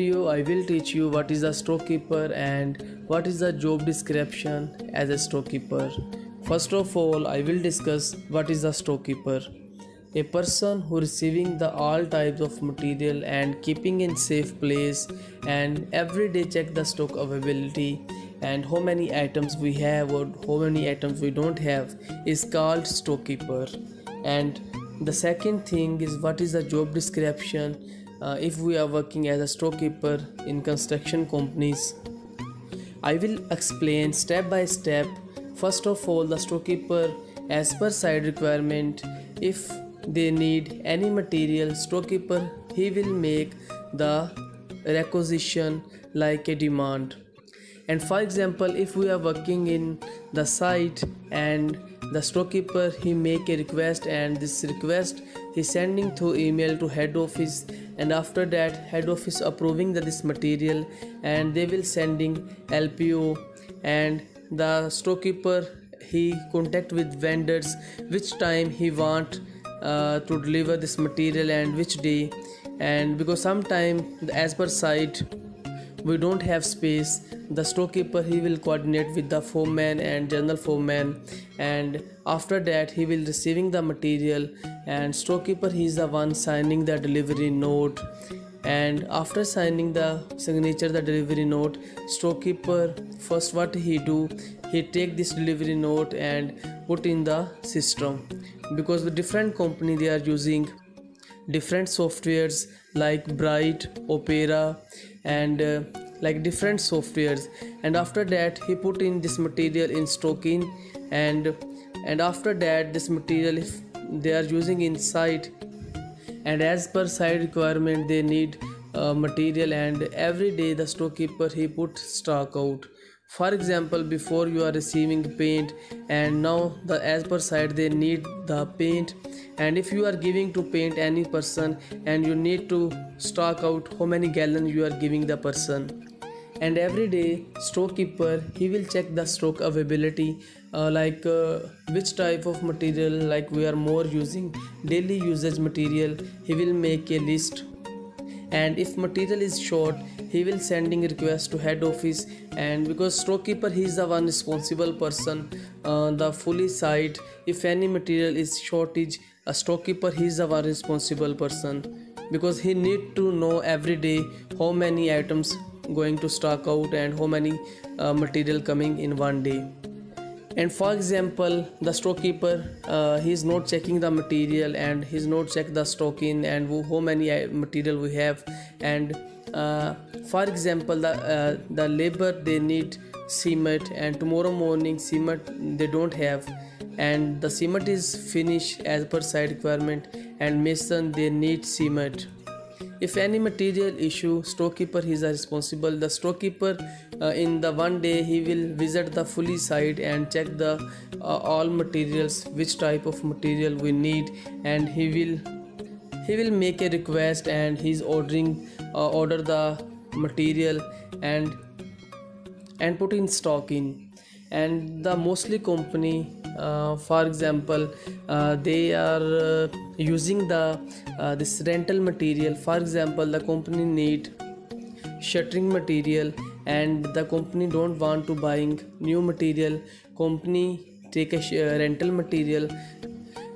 video I will teach you what is a storekeeper and what is the job description as a storekeeper. First of all I will discuss what is a storekeeper. A person who receiving the all types of material and keeping in safe place and every day check the stock availability and how many items we have or how many items we don't have is called storekeeper and the second thing is what is the job description uh, if we are working as a storekeeper in construction companies i will explain step by step first of all the storekeeper as per site requirement. If they need any material storekeeper he will make the requisition like a demand. And for example if we are working in the site and the storekeeper he make a request and this request he sending through email to head office and after that head office approving the, this material and they will sending lpo and the storekeeper he contact with vendors which time he want uh, to deliver this material and which day. And because sometime as per site we don't have space. The storekeeper he will coordinate with the foreman and general foreman. And after that he will receiving the material. And storekeeper he is the one signing the delivery note. And after signing the signature the delivery note storekeeper first what he do he take this delivery note and put in the system. Because the different company they are using different softwares like bright opera and uh, like different softwares. And after that he put in this material in stocking and and after that this material if they are using inside and as per site requirement they need uh, material and every day the storekeeper he put stock out for example before you are receiving paint and now the as per site they need the paint. And if you are giving to paint any person and you need to stock out how many gallon you are giving the person. And every day storekeeper he will check the stock availability uh, like uh, which type of material like we are more using daily usage material he will make a list and if material is short he will sending request to head office. And because storekeeper he is the one responsible person uh, the fully site. If any material is shortage a storekeeper he is the one responsible person. Because he need to know every day how many items going to stock out and how many uh, material coming in one day and for example the storekeeper uh, he's not checking the material and he's not check the stock in and how many uh, material we have. And uh, for example the uh, the labor they need cement and tomorrow morning cement they don't have. And the cement is finished as per site requirement and mason they need cement if any material issue storekeeper is responsible. The storekeeper uh, in the one day he will visit the fully site and check the uh, all materials which type of material we need and he will he will make a request and he's ordering uh, order the material and and put in stock in and the mostly company uh, for example uh, they are uh, using the uh, this rental material. For example the company need shuttering material and the company don't want to buying new material. Company take a uh, rental material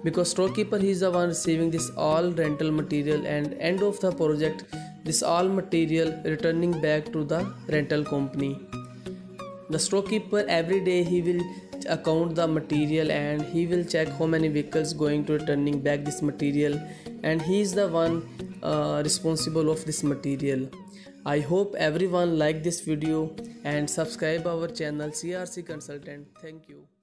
because storekeeper he is the one receiving this all rental material and end of the project this all material returning back to the rental company the storekeeper every day he will account the material and he will check how many vehicles going to returning back this material. And he is the one uh, responsible of this material. I hope everyone like this video and subscribe our channel crc consultant. Thank you